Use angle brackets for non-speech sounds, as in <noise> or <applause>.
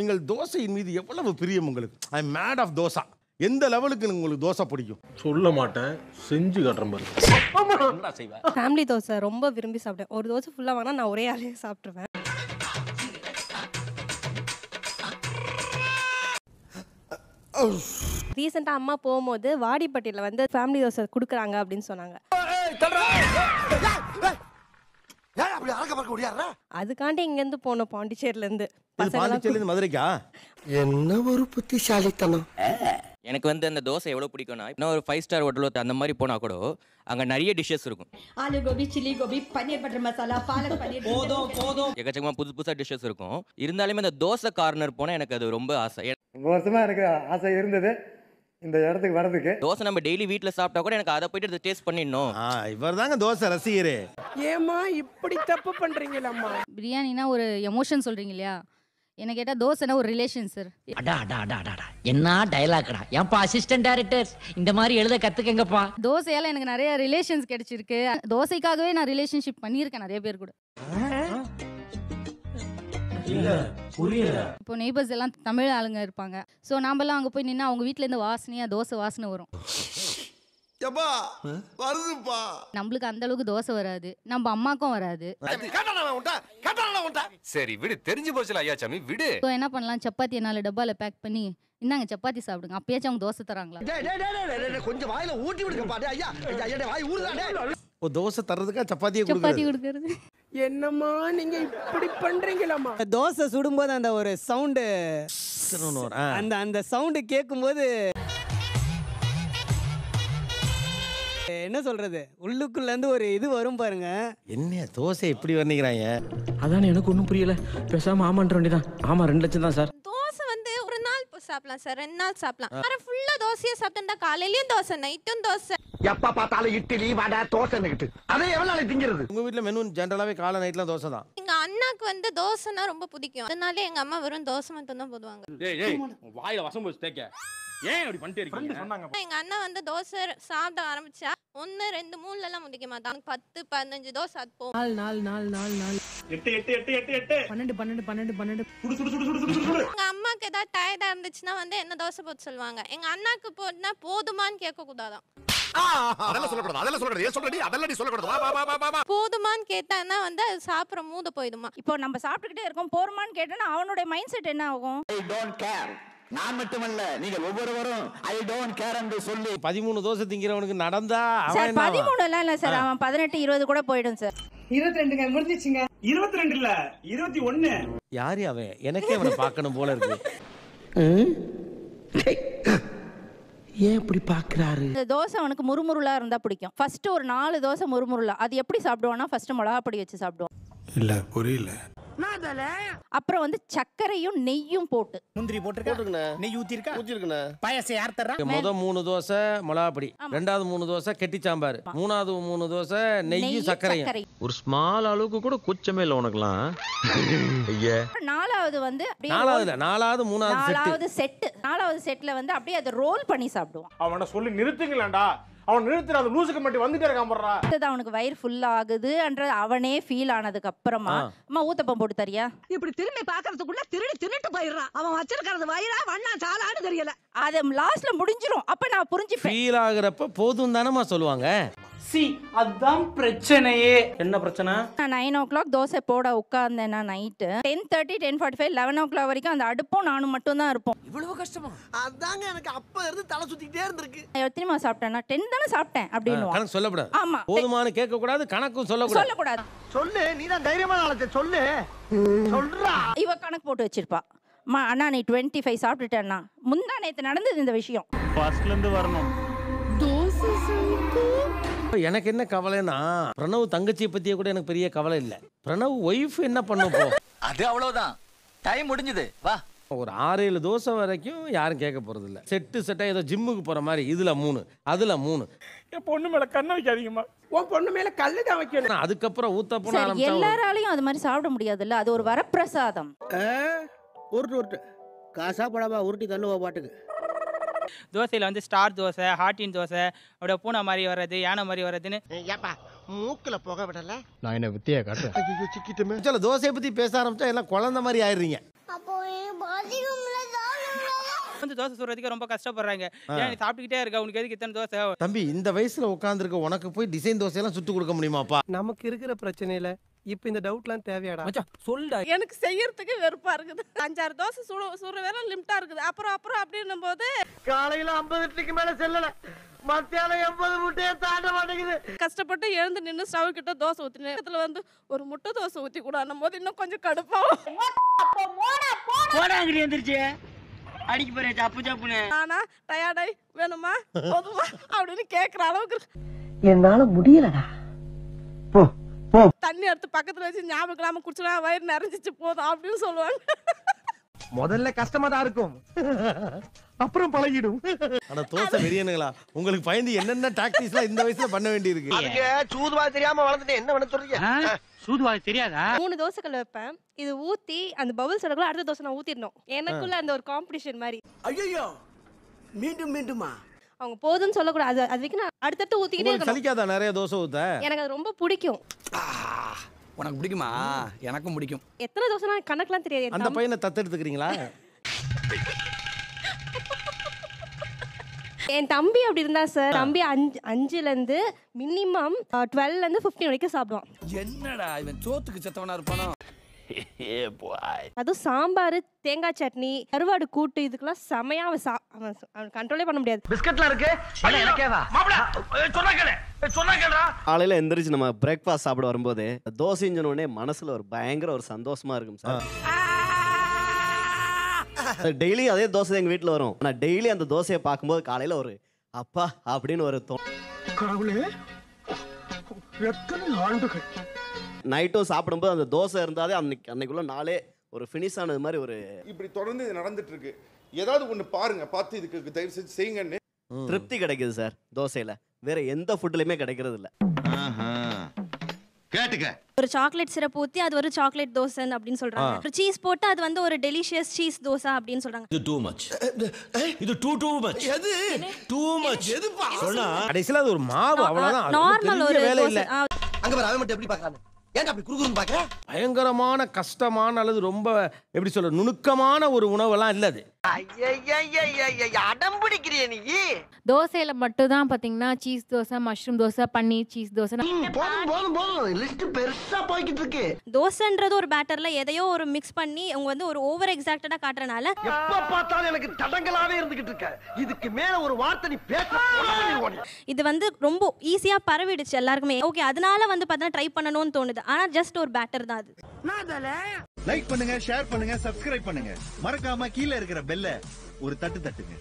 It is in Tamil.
நீங்கள் தோசையின் மீது எவ்வளவு பிரியம் உங்களுக்கு? I mad of dosa. எந்த லெவலுக்கு உங்களுக்கு தோசை பிடிக்கும்? சொல்ல மாட்டேன். செஞ்சு காட்டுறேன் பாரு. ஃபேமிலி தோசை ரொம்ப விரும்பி சாப்பிட்டேன் ஒரு தோசை ஃபுல்லாக வாங்கினா நான் ஒரே ஆளே சாப்பிட்ருவேன் ரீசெண்டாக அம்மா போகும்போது வாடிப்பட்டியில் வந்து ஃபேமிலி தோசை கொடுக்குறாங்க அப்படின்னு சொன்னாங்க. அதுக்காண்டி இங்கேருந்து போனோம் பாண்டிச்சேரியிலேருந்து. இது பாண்டிச்சேரியிலேருந்து மதுரைக்கா? என்ன ஒரு புத்திசாலித்தனம். எனக்கு வந்து அந்த தோசை எவ்வளோ பிடிக்கும்னா இன்னும் ஒரு ஃபைவ் ஸ்டார் ஹோட்டலோ அந்த மாதிரி போனால் கூட அங்கே நிறைய டிஷ்ஷஸ் இருக்கும். ஆலு கோபி சில்லி கோபி பன்னீர் பட்டர் மசாலா பாலக் பன்னீர் போதும் போதும். எக்கச்சக்கமாக புதுசு புதுசாக டிஷ்ஷஸ் இருக்கும். இருந்தாலுமே அந்த தோசை கார்னர் போனால் எனக்கு அது ரொம்ப ஆசை. ஏன்னா ரொம்ப வருஷமா எனக்கு ஆசை இருந்தது. இந்த இடத்துக்கு வர்றதுக்கு. தோசை நம்ம டெய்லி வீட்டில் சாப்பிட்டா கூட எனக்கு அதை போயிட்டு டேஸ்ட் பண்ணிடணும். ஆ இவர் தாங்க தோசை ரசிகரே. ஏமா இப்படி தப்பு பண்றீங்களம்மா? பிரியாணினா ஒரு எமோஷன் சொல்றீங்க இல்லையா? என்ன கேட்டா தோசைனா ஒரு ரிலேஷன் சார் அடா அடா அடா அடா. என்ன டைலாக்டா ஏன்பா அசிஸ்டன்ட் டைரக்டர்ஸ் இந்த மாதிரி எழுத கத்துக்கங்கப்பா தோசையால எனக்கு நிறைய ரிலேஷன்ஸ் கிடைச்சிருக்கு. தோசைக்காகவே நான் ரிலேஷன்ஷிப் பண்ணியிருக்கேன் நிறைய பேர் கூட. இப்போ நெய்பர்ஸ் எல்லாம் தமிழ் ஆளுங்க இருப்பாங்க. ஸோ நாமெல்லாம் அங்கே போய் நின்னா அவங்க வீட்ல இருந்து வாசனையா தோசை வாசனை வரும். நம்மளுக்கு அந்த அளவுக்கு தோசை வராது. நம்ம அம்மாக்கும் வராது. சரி விடு. தெரிஞ்சு போச்சுல ஐயா சாமி விடு. ஸோ என்ன பண்ணலாம்? சப்பாத்தி நாலு டப்பால பேக் பண்ணி இந்தாங்க சப்பாத்தி சாப்பிடுங்க. அப்பயாச்சும் அவங்க தோசை தராங்களா? டேய் டேய் டேய், டேய் டேய், டேய் கொஞ்சம் வாயில ஊட்டி விடுங்க பாட்டு ஐயா ஐயா வாய் ஓ தோசை தர்றதுக்கா சப்பாத்தியை சப்பாத்தி கொடுக்கறது. என்னம்மா நீங்க இப்படி பண்றீங்களம்மா? தோசை சுடும்போது அந்த ஒரு சவுண்டு. அந்த அந்த சவுண்டு கேட்கும்போது என்ன சொல்றது? உள்ளுக்குள்ள இருந்து ஒரு இது வரும் பாருங்க. என்ன தோசை எப்படி வர்ணிக்கிறாங்க? அதானே எனக்கு ஒன்றும் புரியல. பேசாம ஆமான்ற வேண்டியதான் ஆமா ரெண்டு லட்சம் தான் சார். தோசை வந்து ஒரு நாள் சாப்பிடலாம் சார். ரெண்டு நாள் சாப்பிடலாம். ஆனால் ஃபுல்லாக தோசையே சாப்பிட்டா காலையிலயும் தோசை நைட்டும் தோசை. எப்ப பார்த்தாலும் இட்லி வடை தோசைன்னுகிட்டு. அதை எவ்வளவு நாளைக்கு திங்கிறது? உங்க வீட்ல மெனு ஜென்ரலாவே காலை நைட்ல தோசை தான். எங்க அண்ணாக்கு வந்து தோசைனா ரொம்ப பிடிக்கும். அதனால எங்க அம்மா வெறும் தோசை மட்டும் தான் போடுவாங்க. ஏய் ஏய் வாயில வசம் போச்சு தேக்க ஏன் அப்படி பண்ணிட்டே இருக்கீங்க? சொன்னாங்க. எங்க அண்ணா வந்து தோசை சாப்பிட ஆரம்பிச்சா ஒன்னு ரெண்டு மூணுல எல்லாம் முடிக்க மாட்டான். பத்து பதினஞ்சு தோசை அது போகும். நாலு நாலு நாலு நாலு நாலு எட்டு எட்டு எட்டு எட்டு எட்டு. பன்னெண்டு பன்னெண்டு பன்னெண்டு பன்னெண்டு. சுடு சுடு சுடு சுடு சுடு சுடு எங்க அம்மாக்கு ஏதாவது டயர்டா இருந்துச்சுன்னா வந்து என்ன தோசை போட்டு சொல்லுவாங்க. எங்க அண்ணாக்கு போட்டுனா போதுமான்னு கேட்க கூடாதான் அதெல்லாம் சொல்லக்கூடாது அதெல்லாம் சொல்லக்கூடாது. ஏன் சொல்றடி? அதெல்லாம் நீ சொல்லக்கூடாது. வா வா வா வா வா. போதுமான்னு கேட்டான்னா வந்து அது சாப்பிட மூத போயிடுமா. இப்போ நம்ம சாப்பிட்டுக்கிட்டே இருக்கோம் போறோமான்னு கேட்டோன்னா அவனுடைய மைண்ட் செட் என்ன ஆகும்? ஐ டோன்ட் கேர் நான் மட்டுமல்ல நீங்கள் ஒவ்வொருவரும் ஐ டோன்ட் கேர் என்று சொல்லி. பதிமூணு தோசை திங்கிறவனுக்கு நடந்தா அவன் சார்? பதிமூணு எல்லாம் இல்ல சார் அவன் பதினெட்டு இருபது கூட போயிடும் சார். இருபத்தி ரெண்டுங்க முடிஞ்சிச்சுங்க. இருபத்தி ரெண்டு இல்ல இருபத்தி ஒண்ணு. யாரு அவன்? எனக்கே அவனை பார்க்கணும் போல இருக்கு. ஏன் இப்படி பாக்குறாரு இந்த தோசை அவனுக்கு முறுமுறுலா இருந்தா பிடிக்கும். ஃபர்ஸ்ட் ஒரு நாலு தோசை முறுமுறுலா. அது எப்படி சாப்பிடுவான்னா ஃபர்ஸ்ட் மிளகா பொடி வச்சு சாப்பிடுவோம் இல்ல புரியல. அப்புறம் வந்து சர்க்கரையும் நெய்யும் போட்டு. முந்திரி போட்டிருக்கா? நெய் ஊத்திருக்கா ஊத்திருக்கண்ணே பாயசம் யார் தர்றா? முத மூணு தோசை மிளகாப்பொடி ரெண்டாவது மூணு தோசை கெட்டி சாம்பார். மூணாவது மூணு தோசை நெய்யும் சர்க்கரையும். சர்க்கரை. ஒரு ஸ்மால் அளவுக்கு கூட குச்சமே இல்லை உனக்குலாம் நாலாவது வந்து நாலாவது நாலாவது மூணாவது நாலாவது செட்டு நாலாவது செட்ல வந்து அப்படியே அதை ரோல் பண்ணி சாப்பிடுவான். அவனை சொல்லி நிறுத்துங்களேன்டா. அவன் நிறுத்துற அந்த லூசுக்கு மட்டும் வந்துட்டே இருக்கான் போடுறா அடுத்தது அவனுக்கு வயிறு ஃபுல் ஆகுதுன்ற அவனே ஃபீல் ஆனதுக்கு அப்புறமா. அம்மா ஊத்தப்பம் போட்டு தரியா? இப்படி திரும்பி பாக்குறதுக்குள்ள திருடி தின்னுட்டு போயிடுறான். அவன் வச்சிருக்கிறது வயிறா வண்ணா சாலான்னு தெரியல. அது லாஸ்ட்ல முடிஞ்சிரும். அப்ப நான் புரிஞ்சுப்பேன். ஃபீல் ஆகுறப்ப போதும் தானமா சொல்லுவாங்க? சி அதுதான் பிரச்சனையே. என்ன பிரச்சனை? நான் நைன் ஓ கிளாக் தோசை போட உட்கார்ந்தேன்னா night ten thirty ten forty five eleven o'clock வரைக்கும் அந்த அடுப்பும் நானும் மட்டும் தான் இருப்போம். இவ்வளவு கஷ்டமா? அதாங்க எனக்கு அப்ப இருந்து தலை சுத்திக்கிட்டே இருந்திருக்கு. நான் எத்தனைமா சாப்பிட்டேன்னா டென் தானே சாப்பிட்டேன் அப்படின்னு கணக்கு சொல்லக்கூடாது. ஆமா. போதுமானு கேட்க கூடாது கணக்கும் சொல்லக்கூடாது. சொல்லக்கூடாது. சொல்லு நீ தான் தைரியமான ஆளத்தை சொல்லு. சொல்றா. இவ கணக்கு போட்டு வச்சிருப்பா. அம்மா அண்ணா நீ டுவெண்ட்டி ஃபைவ் சாப்பிட்டுட்டேன்னா முந்தா நேத்து நடந்தது இந்த விஷயம். ஃபர்ஸ்ட்ல இருந்து வரணும். எனக்கு என்ன கவலைன்னா பிரணவ் தங்கச்சியை பத்தியே கூட எனக்கு பெரிய கவலை இல்ல. பிரணவ் ஒய்ஃப் என்ன பண்ணும் இப்போ அது அவ்வளவுதான். டைம் முடிஞ்சது. வா. ஒரு ஆறு ஏழு தோசை வரைக்கும் யாரும் கேட்க போறது இல்ல. செட்டு செட்டா ஏதோ ஜிம்முக்கு போற மாதிரி இதுல மூணு அதுல மூணு. என் பொண்ணு மேல கண்ணை வைக்காதீங்கம்மா. உன் பொண்ணு மேல கல்லு தான் வைக்கணும். அதுக்கப்புறம் ஊத்த போன எல்லாராலையும் அது மாதிரி சாப்பிட முடியாதுல்ல? அது ஒரு வரப்பிரசாதம். உருட்டு உருட்டு. காசா படமா உருட்டி தள்ளுவா பாட்டுக்கு. தோசையில வந்து ஸ்டார் தோசை ஹாட்டின் தோசை அப்படியே பூனை மாதிரி வர்றது யானை மாதிரி வர்றதுன்னு. ஏப்பா மூக்குல புகை விடல? நான் என்ன வித்தியா காட்டுறேன்? சிக்கிட்டுமே. சில தோசையை பத்தி பேச ஆரம்பிச்சா எல்லாம் குழந்தை மாதிரி ஆயிடுறீங்க. வந்து தோசை சுடுறதுக்கு ரொம்ப கஷ்டப்படுறாங்க. ஏன் நீ சாப்பிட்டுக்கிட்டே இருக்க? உனக்கு எதுக்கு இத்தனை தோசை? தம்பி இந்த வயசுல உட்காந்துருக்க உனக்கு போய் டிசைன் தோசையெல்லாம் சுட்டு கொடுக்க முடியுமாப்பா? நமக்கு இருக்கிற பிரச்சனையில இப்ப இந்த டவுட்லாம் தேவையாடா? சொல்டா. எனக்கு செய்யறதுக்கு வெறுப்பா இருக்குது. அஞ்சாறு தோசை சுடு சுடுற வேற லிமிட்டா இருக்குது. அப்புறம் அப்புறம் அப்படின்னும் போது காலையில ஐம்பது இட்லிக்கு மேல செல்லல. மத்தியானம் எண்பது முட்டையை தாண்ட மாட்டேங்குது. கஷ்டப்பட்டு எழுந்து நின்று ஸ்டவ் கிட்ட தோசை ஊத்தி நேரத்துல வந்து ஒரு முட்டை தோசை ஊத்தி கூடாதும் போது இன்னும் கொஞ்சம் கடுப்பாகும். போடாங்கடி எந்திரிச்சு. அடிக்க போறேன் சப்பு சப்புன்னு. ஆனா டயர்டாய் வேணுமா போதுமா அப்படின்னு கேக்குற அளவுக்கு. என்னால முடியலடா. தண்ணி எடுத்து பக்கத்துல வச்சு ஞாபகம் இல்லாம குடிச்சுனா வயிறு நிறைஞ்சிச்சு போதும் அப்படின்னு சொல்லுவாங்க. முதல்ல கஷ்டமா தான் இருக்கும். அப்புறம் பழகிடும். ஆனா தோசை வெறியனுங்களா உங்களுக்கு பயந்து என்னென்ன டாக்டிஸ்லாம் இந்த வயசுல பண்ண வேண்டியிருக்கு? சூதுவா தெரியாம வளர்ந்துட்டு என்ன பண்ண சொல்றீங்க? சூதுவாது தெரியாதா? மூணு தோசைகள் வைப்பேன். இது ஊத்தி அந்த பபுள்ஸ் எடுக்கல அடுத்த தோசை நான் ஊத்திடணும். எனக்குள்ள அந்த ஒரு காம்படிஷன் மாதிரி. ஐயோ மீண்டும் மீண்டுமா? அவங்க போதும்னு சொல்லக்கூடாது. அது அது வரைக்கும் நான் அடுத்தடுத்து உங்களுக்கு இருக்கணும். சலிக்காதா நிறைய தோசை ஊத்த? எனக்கு அது ரொம்ப பிடிக்கும். உனக்கு பிடிக்குமா? எனக்கும் பிடிக்கும். எத்தனை தோசைனா கணக்கெல்லாம் தெரியாது என் அந்த தம்பி- பையனை தத்தெடுத்துக்கிறீங்களா? என் தம்பி அப்படி இருந்தா சார் தம்பி அஞ்சு அஞ்சுல இருந்து மினிமம் டுவெல்ல இருந்து பிப்டீன் வரைக்கும் சாப்பிடுவான். என்னடா இவன் சோத்துக்கு செத்தவனா இருப்பானோ? <laughs> அதுவும் சாம்பார் தேங்காய் சட்னி கருவாடு கூட்டு இதுக்கெல்லாம் செமையா அவன் சா அவன் அவன் கண்ட்ரோலே பண்ண முடியாது. பிஸ்கட்ல இருக்கு? எனக்கேவா? சொன்னா கேளு. சொன்னா கேளுடா. காலையில் எந்திரிச்சு நம்ம பிரேக்ஃபாஸ்ட் சாப்பிட வரும்போது தோசைன்னு உடனே மனசுல ஒரு பயங்கர ஒரு சந்தோஷமா இருக்கும் சார். டெய்லி அதே தோசை எங்க வீட்டில் வரும். ஆனால் டெய்லி அந்த தோசையை பார்க்கும்போது காலையில ஒரு அப்பா அப்படின்னு ஒரு தோ கடவுளே எத்தனை ஆண்டுகள் நைட்டும் சாப்பிடும்போது அந்த தோசை இருந்தாலே அன்னைக்கு அன்னைக்குள்ள நாளே ஒரு ஃபினிஷ் ஆனது மாதிரி ஒரு இப்படி தொடர்ந்து இது நடந்துட்டு இருக்கு ஏதாவது ஒண்ணு பாருங்க பார்த்து இதுக்கு தயவு செஞ்சு செய்யுங்கன்னு. திருப்தி கிடைக்குது சார் தோசையில. வேற எந்த ஃபுட்லையுமே கிடைக்கிறது இல்ல. கேட்டுக்க. ஒரு சாக்லேட் சிரப் ஊத்தி அது ஒரு சாக்லேட் தோசை அப்படின்னு சொல்றாங்க. ஒரு சீஸ் போட்டு அது வந்து ஒரு டெலிஷியஸ் சீஸ் தோசை அப்படின்னு சொல்றாங்க. இது டூ மச் இது டூ டூ மச் எது? டூ மச் எதுப்பா? சொன்னா கடைசியில அது ஒரு மாவு அவ்வளவுதான். நார்மல் ஒரு வேலை இல்ல அங்க பாரு அவன் மட்டும் எப்படி பாக்குறான் ஏன்டா அப்படி குறுகுறுன்னு பாக்குற பயங்கரமான கஷ்டமான அல்லது ரொம்ப எப்படி சொல்ற நுணுக்கமான ஒரு உணவெல்லாம் இல்ல அது. அடம் பிடிக்கிறிய நீ. தோசையில மட்டும் தான் பாத்தீங்கன்னா cheese dosa mushroom dosa paneer cheese dosa. தோசைன்றது ஒரு பேட்டர்ல எதையோ ஒரு மிக்ஸ் பண்ணி அவங்க வந்து ஒரு ஓவர் எக்ஸாக்டடா காட்டுறனால எப்ப பார்த்தாலும் எனக்கு தடங்களாவே இருந்துகிட்டு இருக்க. இதுக்கு மேல ஒரு வார்த்தை நீ பேச இது வந்து ரொம்ப ஈஸியா பரவிடுச்சு எல்லாருக்குமே. ஓகே அதனால வந்து பார்த்தா ட்ரை பண்ணணும்னு தோணுது. ஆனா ஜஸ்ட் ஒரு பேட்டர் தான் அது. லைக் பண்ணுங்க ஷேர் பண்ணுங்க சப்ஸ்கிரைப் பண்ணுங்க. மறக்காம கீழே இருக்கிற பெல்ல ஒரு தட்டு தட்டுங்க.